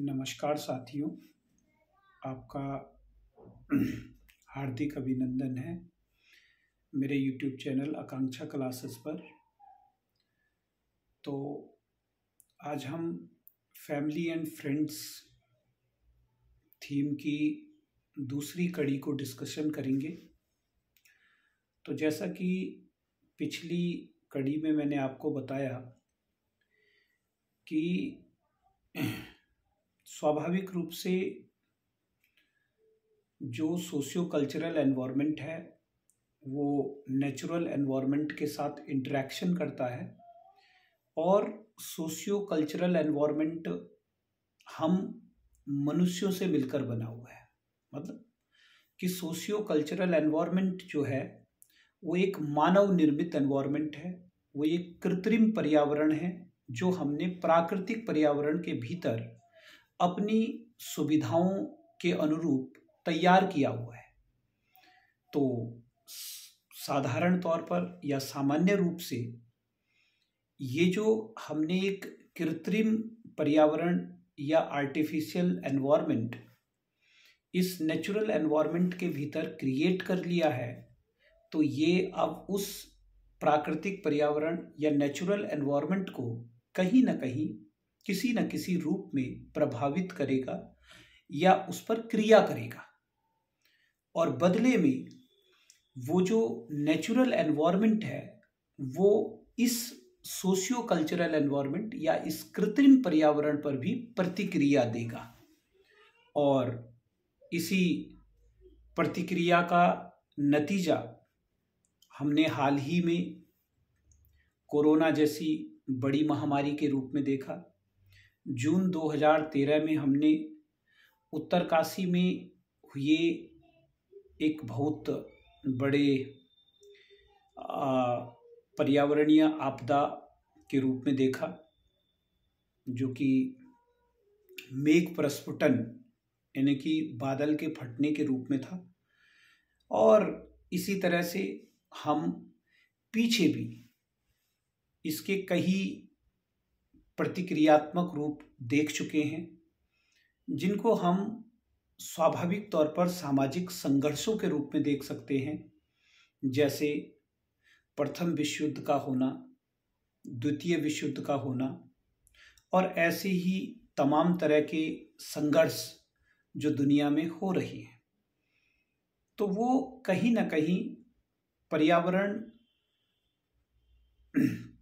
नमस्कार साथियों, आपका हार्दिक अभिनंदन है मेरे YouTube चैनल आकांक्षा क्लासेस पर। तो आज हम फैमिली एंड फ्रेंड्स थीम की दूसरी कड़ी को डिस्कशन करेंगे। तो जैसा कि पिछली कड़ी में मैंने आपको बताया कि स्वाभाविक रूप से जो सोशियो कल्चरल एनवायरनमेंट है, वो नेचुरल एनवायरनमेंट के साथ इंटरेक्शन करता है और सोशियो कल्चरल एनवायरनमेंट हम मनुष्यों से मिलकर बना हुआ है। मतलब कि सोशियो कल्चरल एनवायरनमेंट जो है, वो एक मानव निर्मित एनवायरनमेंट है, वो एक कृत्रिम पर्यावरण है, जो हमने प्राकृतिक पर्यावरण के भीतर अपनी सुविधाओं के अनुरूप तैयार किया हुआ है। तो साधारण तौर पर या सामान्य रूप से ये जो हमने एक कृत्रिम पर्यावरण या आर्टिफिशियल एनवायरनमेंट इस नेचुरल एनवायरनमेंट के भीतर क्रिएट कर लिया है तो ये अब उस प्राकृतिक पर्यावरण या नेचुरल एनवायरनमेंट को कहीं ना कहीं किसी न किसी रूप में प्रभावित करेगा या उस पर क्रिया करेगा। और बदले में वो जो नेचुरल एनवायरनमेंट है, वो इस सोशियो कल्चरल एनवायरनमेंट या इस कृत्रिम पर्यावरण पर भी प्रतिक्रिया देगा। और इसी प्रतिक्रिया का नतीजा हमने हाल ही में कोरोना जैसी बड़ी महामारी के रूप में देखा। जून 2013 में हमने उत्तरकाशी में हुए एक बहुत बड़े पर्यावरणीय आपदा के रूप में देखा, जो कि मेघ प्रस्फुटन, यानी कि बादल के फटने के रूप में था। और इसी तरह से हम पीछे भी इसके कई प्रतिक्रियात्मक रूप देख चुके हैं, जिनको हम स्वाभाविक तौर पर सामाजिक संघर्षों के रूप में देख सकते हैं, जैसे प्रथम विश्व युद्ध का होना, द्वितीय विश्व युद्ध का होना, और ऐसे ही तमाम तरह के संघर्ष जो दुनिया में हो रही हैं। तो वो कहीं ना कहीं पर्यावरण,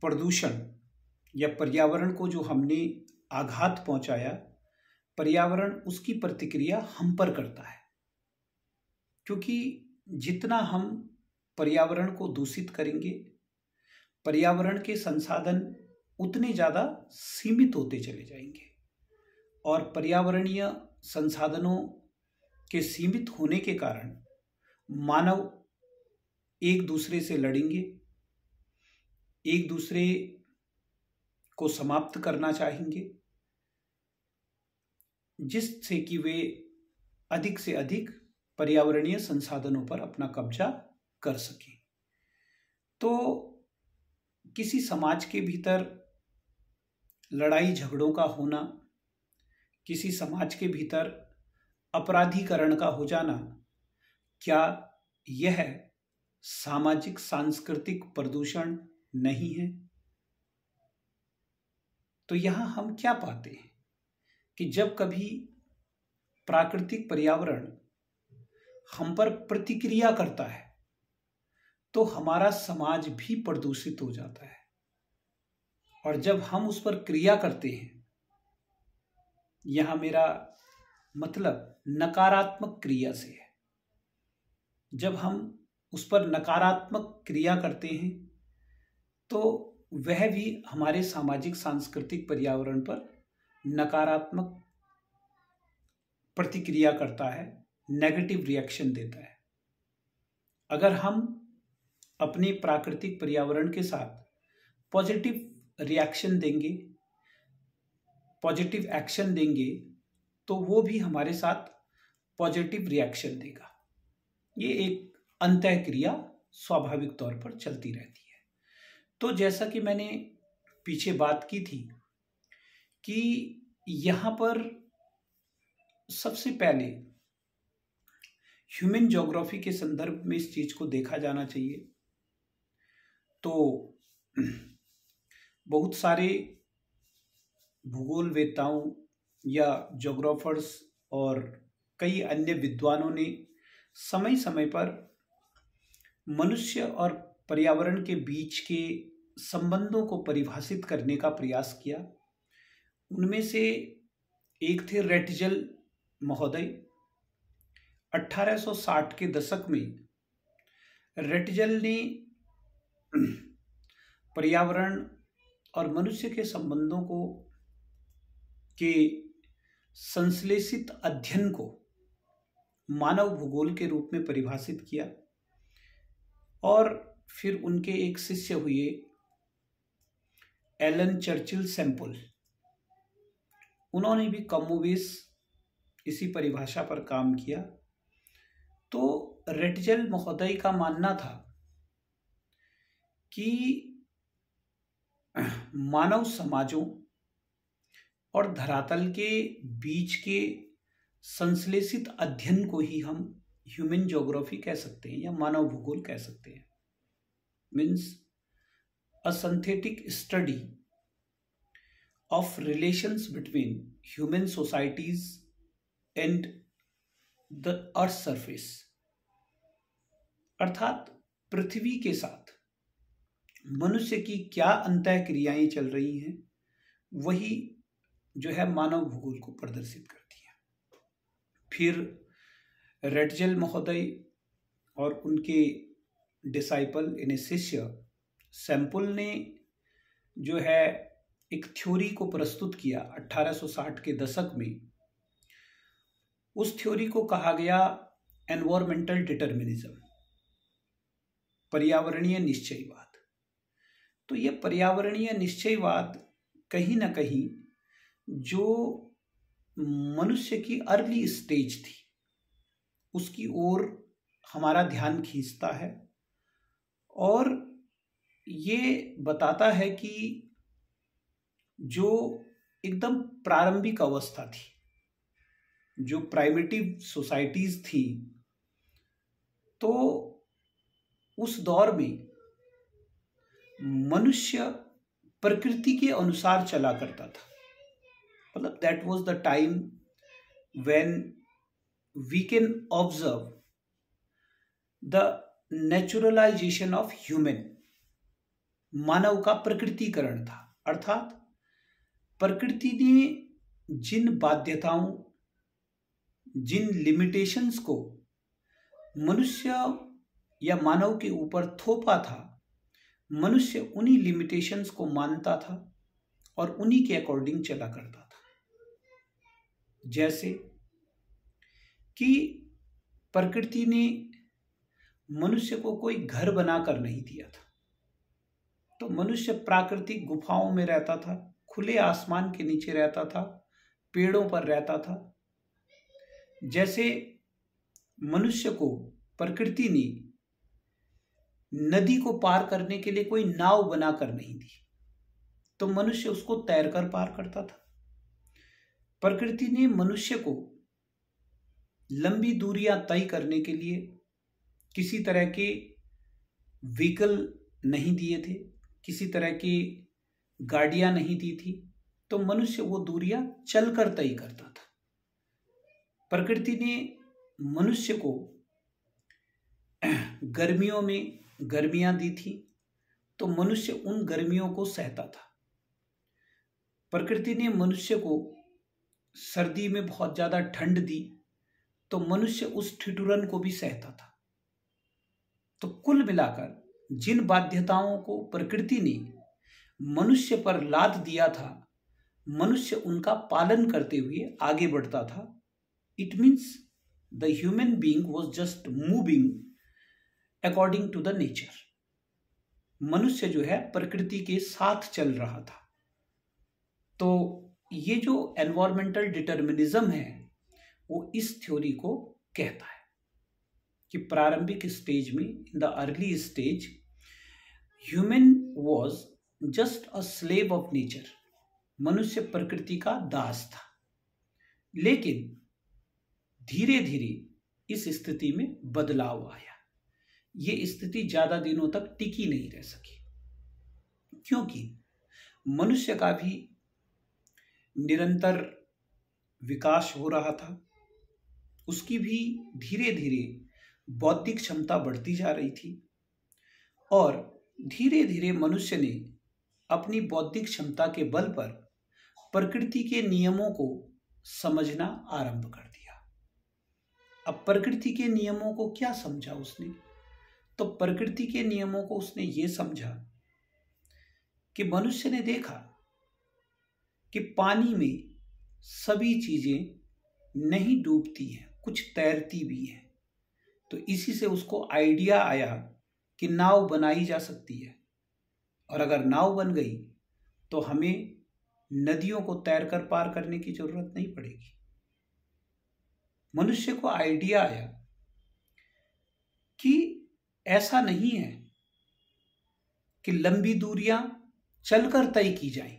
प्रदूषण या पर्यावरण को जो हमने आघात पहुँचाया, पर्यावरण उसकी प्रतिक्रिया हम पर करता है। क्योंकि जितना हम पर्यावरण को दूषित करेंगे, पर्यावरण के संसाधन उतने ज़्यादा सीमित होते चले जाएँगे और पर्यावरणीय संसाधनों के सीमित होने के कारण मानव एक दूसरे से लड़ेंगे, एक दूसरे को समाप्त करना चाहेंगे। जिससे कि वे अधिक से अधिक पर्यावरणीय संसाधनों पर अपना कब्जा कर सकें। तो किसी समाज के भीतर लड़ाई झगड़ों का होना, किसी समाज के भीतर अपराधीकरण का हो जाना, क्या यह सामाजिक, सांस्कृतिक प्रदूषण नहीं है? तो यहाँ हम क्या पाते हैं? कि जब कभी प्राकृतिक पर्यावरण हम पर प्रतिक्रिया करता है तो हमारा समाज भी प्रदूषित हो जाता है। और जब हम उस पर क्रिया करते हैं, यहाँ मेरा मतलब नकारात्मक क्रिया से है। जब हम उस पर नकारात्मक क्रिया करते हैं तो वह भी हमारे सामाजिक, सांस्कृतिक पर्यावरण पर नकारात्मक प्रतिक्रिया करता है नेगेटिव रिएक्शन देता है। अगर हम अपने प्राकृतिक पर्यावरण के साथ पॉजिटिव रिएक्शन देंगे पॉजिटिव एक्शन देंगे तो वो भी हमारे साथ पॉजिटिव रिएक्शन देगा। ये एक अंत क्रिया स्वाभाविक तौर पर चलती रहती है। तो जैसा कि मैंने पीछे बात की थी कि यहाँ पर सबसे पहले ह्यूमन ज्योग्राफी के संदर्भ में इस चीज़ को देखा जाना चाहिए। तो बहुत सारे भूगोल वेताओं या जोग्राफर्स और कई अन्य विद्वानों ने समय समय पर मनुष्य और पर्यावरण के बीच के संबंधों को परिभाषित करने का प्रयास किया। उनमें से एक थे रेटजल महोदय। 1860 के दशक में रेटजल ने पर्यावरण और मनुष्य के संबंधों को, के संश्लेषित अध्ययन को मानव भूगोल के रूप में परिभाषित किया और फिर उनके एक शिष्य हुए एलन चर्चिल सैंपल। उन्होंने भी कमोवेश इसी परिभाषा पर काम किया। तो रेटजल महोदय का मानना था कि मानव समाजों और धरातल के बीच के संश्लेषित अध्ययन को ही हम ह्यूमन ज्योग्राफी कह सकते हैं या मानव भूगोल कह सकते हैं। Means a synthetic study of relations between human societies and the earth surface अर्थात पृथ्वी के साथ मनुष्य की क्या अंत क्रियाएँ चल रही हैं, वही जो है मानव भूगोल को प्रदर्शित करती है। फिर रेडजेल महोदय और उनके डिसाइपल यानी शिष्य सैंपल ने जो है एक थ्योरी को प्रस्तुत किया 1860 के दशक में। उस थ्योरी को कहा गया एनवायरमेंटल डिटर्मिनिज्म। पर्यावरणीय निश्चयवाद तो यह पर्यावरणीय निश्चयवाद कहीं ना कहीं जो मनुष्य की अर्ली स्टेज थी, उसकी ओर हमारा ध्यान खींचता है और ये बताता है कि जो एकदम प्रारंभिक अवस्था थी, जो प्राइमेटिव सोसाइटीज थी तो उस दौर में मनुष्य प्रकृति के अनुसार चला करता था। मतलब that was the time when we can observe the naturalization of human मानव का प्रकृतिकरण था। अर्थात प्रकृति ने जिन बाध्यताओं, जिन लिमिटेशंस को मनुष्य या मानव के ऊपर थोपा था, मनुष्य उन्हीं लिमिटेशंस को मानता था और उन्हीं के अकॉर्डिंग चला करता था। जैसे कि प्रकृति ने मनुष्य को कोई घर बनाकर नहीं दिया था। तो मनुष्य प्राकृतिक गुफाओं में रहता था, खुले आसमान के नीचे रहता था, पेड़ों पर रहता था। जैसे मनुष्य को प्रकृति ने नदी को पार करने के लिए कोई नाव बनाकर नहीं दी तो मनुष्य उसको तैरकर पार करता था। प्रकृति ने मनुष्य को लंबी दूरियाँ तय करने के लिए किसी तरह के व्हीकल नहीं दिए थे। किसी तरह की गाड़ियाँ नहीं दी थी तो मनुष्य वो दूरियाँ चलकर तय करता था। प्रकृति ने मनुष्य को गर्मियों में गर्मियाँ दी थी तो मनुष्य उन गर्मियों को सहता था। प्रकृति ने मनुष्य को सर्दी में बहुत ज़्यादा ठंड दी तो मनुष्य उस ठिठुरन को भी सहता था। तो कुल मिलाकर जिन बाध्यताओं को प्रकृति ने मनुष्य पर लाद दिया था, मनुष्य उनका पालन करते हुए आगे बढ़ता था। It means the human being was just moving according to the nature मनुष्य जो है प्रकृति के साथ चल रहा था। तो ये जो एनवायरमेंटल डिटर्मिनिज्म है, वो इस थ्योरी को कहता है कि प्रारंभिक स्टेज में in the early stage human was just a slave of nature मनुष्य प्रकृति का दास था। लेकिन धीरे धीरे इस स्थिति में बदलाव आया। ये स्थिति ज़्यादा दिनों तक टिकी नहीं रह सकी। क्योंकि मनुष्य का भी निरंतर विकास हो रहा था। उसकी भी धीरे धीरे बौद्धिक क्षमता बढ़ती जा रही थी। और धीरे धीरे मनुष्य ने अपनी बौद्धिक क्षमता के बल पर प्रकृति के नियमों को समझना आरंभ कर दिया। अब प्रकृति के नियमों को क्या समझा उसने? तो प्रकृति के नियमों को उसने ये समझा कि मनुष्य ने देखा कि पानी में सभी चीज़ें नहीं डूबती हैं, कुछ तैरती भी हैं। तो इसी से उसको आइडिया आया कि नाव बनाई जा सकती है। और अगर नाव बन गई तो हमें नदियों को तैरकर पार करने की ज़रूरत नहीं पड़ेगी। मनुष्य को आइडिया आया कि ऐसा नहीं है कि लंबी दूरियाँ चलकर तय की जाएँ।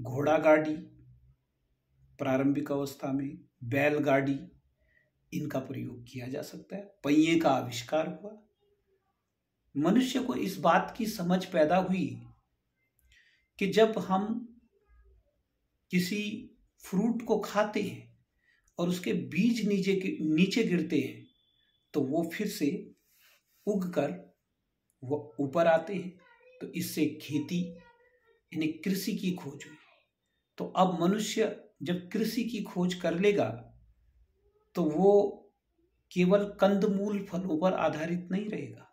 घोड़ा गाड़ी, प्रारंभिक अवस्था में बैलगाड़ी इनका प्रयोग किया जा सकता है। पहिए का आविष्कार हुआ। मनुष्य को इस बात की समझ पैदा हुई कि जब हम किसी फ्रूट को खाते हैं और उसके बीज नीचे नीचे गिरते हैं तो वो फिर से उग कर वो ऊपर आते हैं। तो इससे खेती, यानी कृषि की खोज हुई। तो अब मनुष्य जब कृषि की खोज कर लेगा तो वो केवल कंदमूल फलों पर आधारित नहीं रहेगा।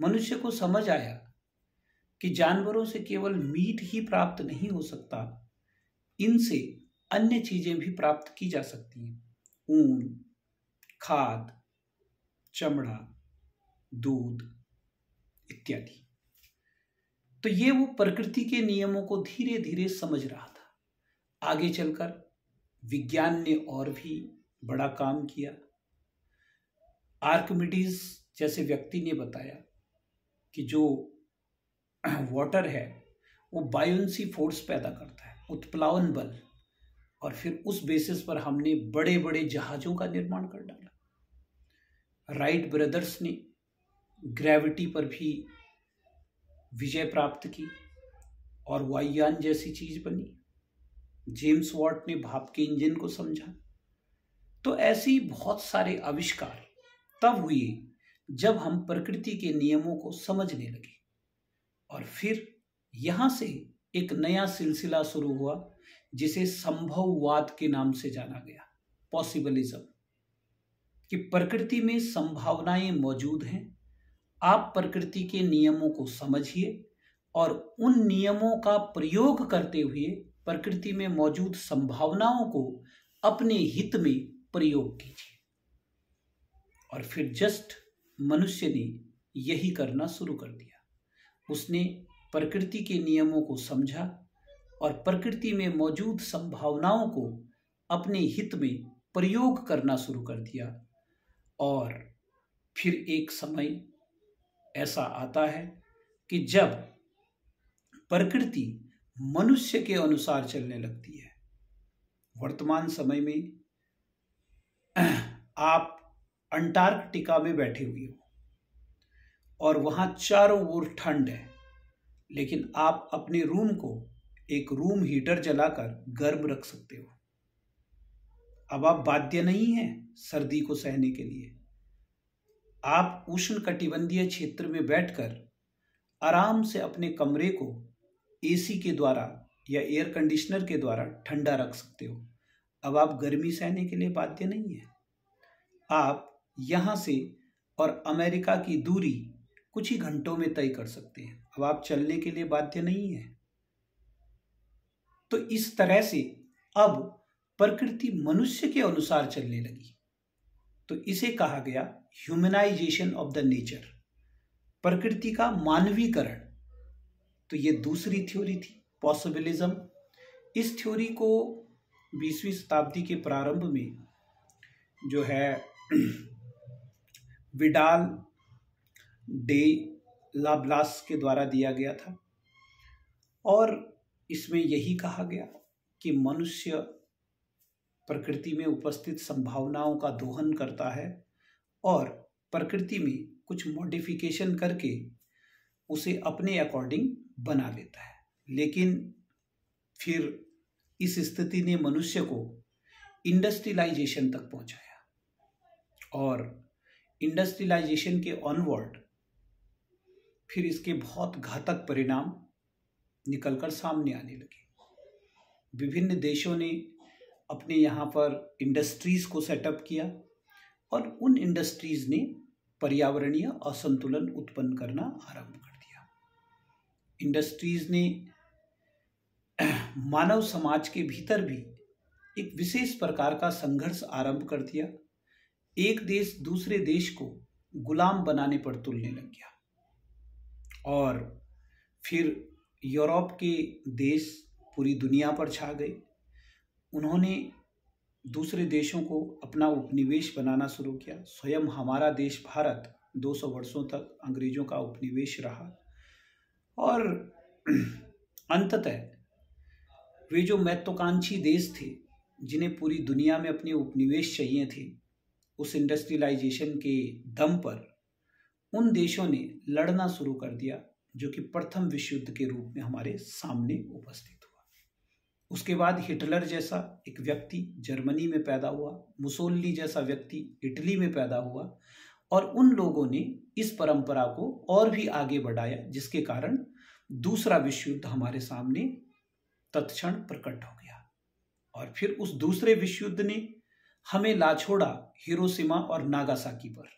मनुष्य को समझ आया कि जानवरों से केवल मीट ही प्राप्त नहीं हो सकता, इनसे अन्य चीज़ें भी प्राप्त की जा सकती हैं। ऊन, खाद, चमड़ा, दूध इत्यादि। तो ये वो प्रकृति के नियमों को धीरे धीरे समझ रहा था। आगे चलकर विज्ञान ने और भी बड़ा काम किया। आर्कमिडीज जैसे व्यक्ति ने बताया कि जो वाटर है, वो बायोन्सी फोर्स पैदा करता है, उत्प्लावन बल। और फिर उस बेसिस पर हमने बड़े बड़े जहाज़ों का निर्माण कर डाला। राइट ब्रदर्स ने ग्रेविटी पर भी विजय प्राप्त की और वायुयान जैसी चीज़ बनी। जेम्स वॉट ने भाप के इंजन को समझा। तो ऐसी बहुत सारे आविष्कार तब हुए जब हम प्रकृति के नियमों को समझने लगे। और फिर यहाँ से एक नया सिलसिला शुरू हुआ, जिसे संभववाद के नाम से जाना गया, पॉसिबलिज्म। कि प्रकृति में संभावनाएँ मौजूद हैं, आप प्रकृति के नियमों को समझिए और उन नियमों का प्रयोग करते हुए प्रकृति में मौजूद संभावनाओं को अपने हित में प्रयोग कीजिए। और फिर जस्ट मनुष्य ने यही करना शुरू कर दिया। उसने प्रकृति के नियमों को समझा और प्रकृति में मौजूद संभावनाओं को अपने हित में प्रयोग करना शुरू कर दिया। और फिर एक समय ऐसा आता है कि जब प्रकृति मनुष्य के अनुसार चलने लगती है। वर्तमान समय में आप अंटार्कटिका में बैठे हुए हो और वहाँ चारों ओर ठंड है, लेकिन आप अपने रूम को एक रूम हीटर जलाकर गर्म रख सकते हो। अब आप बाध्य नहीं हैं सर्दी को सहने के लिए। आप उष्ण कटिबंधीय क्षेत्र में बैठकर आराम से अपने कमरे को एसी के द्वारा या एयर कंडीशनर के द्वारा ठंडा रख सकते हो। अब आप गर्मी सहने के लिए बाध्य नहीं है। आप यहाँ से और अमेरिका की दूरी कुछ ही घंटों में तय कर सकते हैं। अब आप चलने के लिए बाध्य नहीं है। तो इस तरह से अब प्रकृति मनुष्य के अनुसार चलने लगी। तो इसे कहा गया ह्यूमनाइजेशन ऑफ़ द नेचर प्रकृति का मानवीकरण। तो ये दूसरी थ्योरी थी पॉसिबिलिज्म इस थ्योरी को बीसवीं शताब्दी के प्रारंभ में जो है, विडाल डे लाब्लास के द्वारा दिया गया था। और इसमें यही कहा गया कि मनुष्य प्रकृति में उपस्थित संभावनाओं का दोहन करता है और प्रकृति में कुछ मॉडिफिकेशन करके उसे अपने अकॉर्डिंग बना लेता है। लेकिन फिर इस स्थिति ने मनुष्य को इंडस्ट्रियलाइजेशन तक पहुँचाया। और इंडस्ट्रियलाइजेशन के ऑनवर्ड फिर इसके बहुत घातक परिणाम निकलकर सामने आने लगे। विभिन्न देशों ने अपने यहाँ पर इंडस्ट्रीज़ को सेटअप किया और उन इंडस्ट्रीज़ ने पर्यावरणीय असंतुलन उत्पन्न करना आरंभ कर इंडस्ट्रीज़ ने मानव समाज के भीतर भी एक विशेष प्रकार का संघर्ष आरंभ कर दिया। एक देश दूसरे देश को गुलाम बनाने पर तुलने लग गया। और फिर यूरोप के देश पूरी दुनिया पर छा गए। उन्होंने दूसरे देशों को अपना उपनिवेश बनाना शुरू किया। स्वयं हमारा देश भारत 200 वर्षों तक अंग्रेज़ों का उपनिवेश रहा। और अंततः वे जो महत्वाकांक्षी देश थे, जिन्हें पूरी दुनिया में अपने उपनिवेश चाहिए थे, उस इंडस्ट्रियलाइजेशन के दम पर उन देशों ने लड़ना शुरू कर दिया, जो कि प्रथम विश्व युद्ध के रूप में हमारे सामने उपस्थित हुआ। उसके बाद हिटलर जैसा एक व्यक्ति जर्मनी में पैदा हुआ मुसोलनी जैसा व्यक्ति इटली में पैदा हुआ और उन लोगों ने इस परंपरा को और भी आगे बढ़ाया, जिसके कारण दूसरा विश्व युद्ध हमारे सामने तत्क्षण प्रकट हो गया। और फिर उस दूसरे विश्व युद्ध ने हमें ला छोड़ा हिरोशिमा और नागासाकी पर।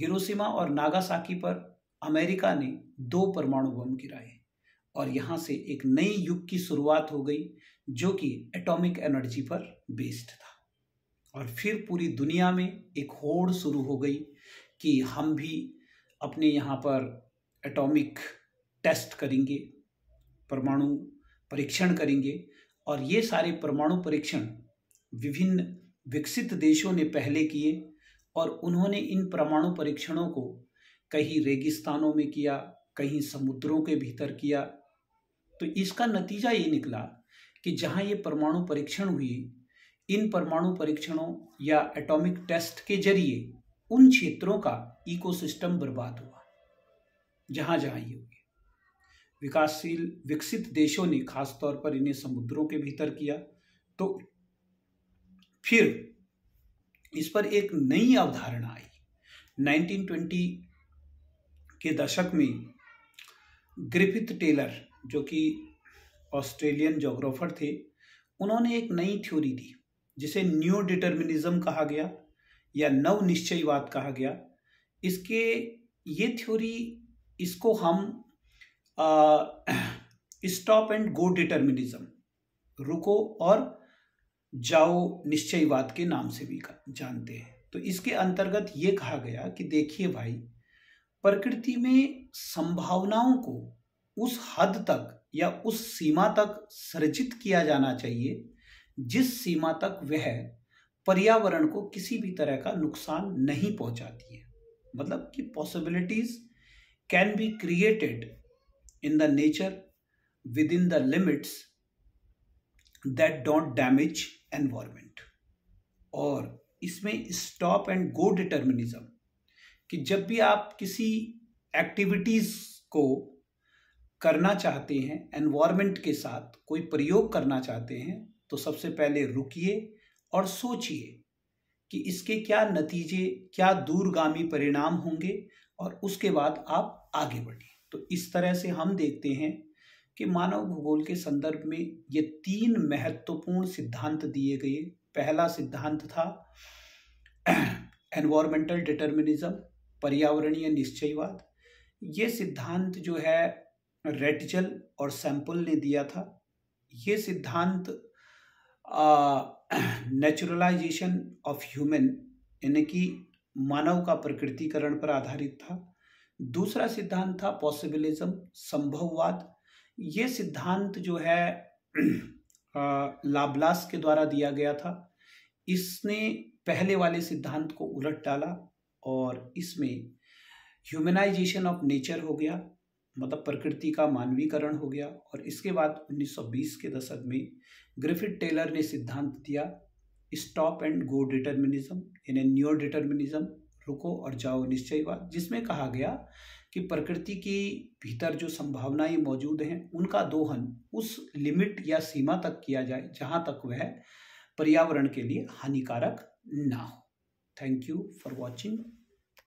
हिरोशिमा और नागासाकी पर अमेरिका ने दो परमाणु बम गिराए और यहाँ से एक नई युग की शुरुआत हो गई, जो कि एटॉमिक एनर्जी पर बेस्ड था। और फिर पूरी दुनिया में एक होड़ शुरू हो गई कि हम भी अपने यहाँ पर एटॉमिक टेस्ट करेंगे, परमाणु परीक्षण करेंगे और ये सारे परमाणु परीक्षण विभिन्न विकसित देशों ने पहले किए और उन्होंने इन परमाणु परीक्षणों को कहीं रेगिस्तानों में किया, कहीं समुद्रों के भीतर किया। तो इसका नतीजा ये निकला कि जहाँ ये परमाणु परीक्षण हुए इन परमाणु परीक्षणों या एटॉमिक टेस्ट के ज़रिए उन क्षेत्रों का इकोसिस्टम बर्बाद हुआ। जहाँ जहाँ ये हुए। विकासशील, विकसित देशों ने खासतौर पर इन्हें समुद्रों के भीतर किया तो फिर इस पर एक नई अवधारणा आई। 1920 के दशक में ग्रिफिथ टेलर, जो कि ऑस्ट्रेलियन जोग्राफर थे, उन्होंने एक नई थ्योरी दी। जिसे न्यू डिटर्मिनिज्म कहा गया या नव निश्चयवाद कहा गया, इसके ये थ्योरी, इसको हम स्टॉप एंड गो डिटर्मिनिज्म रुको और जाओ निश्चयवाद के नाम से भी जानते हैं। तो इसके अंतर्गत ये कहा गया कि देखिए भाई, प्रकृति में संभावनाओं को उस हद तक या उस सीमा तक सृजित किया जाना चाहिए जिस सीमा तक वह पर्यावरण को किसी भी तरह का नुकसान नहीं पहुंचाती है। मतलब कि possibilities can be created in the nature within the limits that don't damage environment और इसमें स्टॉप एंड गो डिटर्मिनिज्म कि जब भी आप किसी एक्टिविटीज़ को करना चाहते हैं एनवायरमेंट के साथ कोई प्रयोग करना चाहते हैं तो सबसे पहले रुकिए और सोचिए कि इसके क्या नतीजे, क्या दूरगामी परिणाम होंगे और उसके बाद आप आगे बढ़िए। तो इस तरह से हम देखते हैं कि मानव भूगोल के संदर्भ में ये तीन महत्वपूर्ण सिद्धांत दिए गए। पहला सिद्धांत था एनवायरमेंटल डिटर्मिनिज्म पर्यावरणीय निश्चयवाद। ये सिद्धांत जो है रेटजल और सैंपल ने दिया था। ये सिद्धांत नेचुरलाइजेशन ऑफ़ ह्यूमन यानी कि मानव का प्रकृतिकरण पर आधारित था। दूसरा सिद्धांत था पॉसिबिलिज्म संभववाद। ये सिद्धांत जो है लाब्लास के द्वारा दिया गया था। इसने पहले वाले सिद्धांत को उलट डाला और इसमें ह्यूमनाइजेशन ऑफ़ नेचर हो गया मतलब प्रकृति का मानवीकरण हो गया और इसके बाद 1920 के दशक में ग्रिफिथ टेलर ने सिद्धांत दिया, स्टॉप एंड गो डिटर्मिनिज्म, यानी न्यू डिटर्मिनिज्म, रुको और जाओ निश्चयवाद जिसमें कहा गया कि प्रकृति के भीतर जो संभावनाएँ मौजूद हैं, उनका दोहन उस लिमिट या सीमा तक किया जाए, जहाँ तक वह पर्यावरण के लिए हानिकारक ना हो। Thank you for watching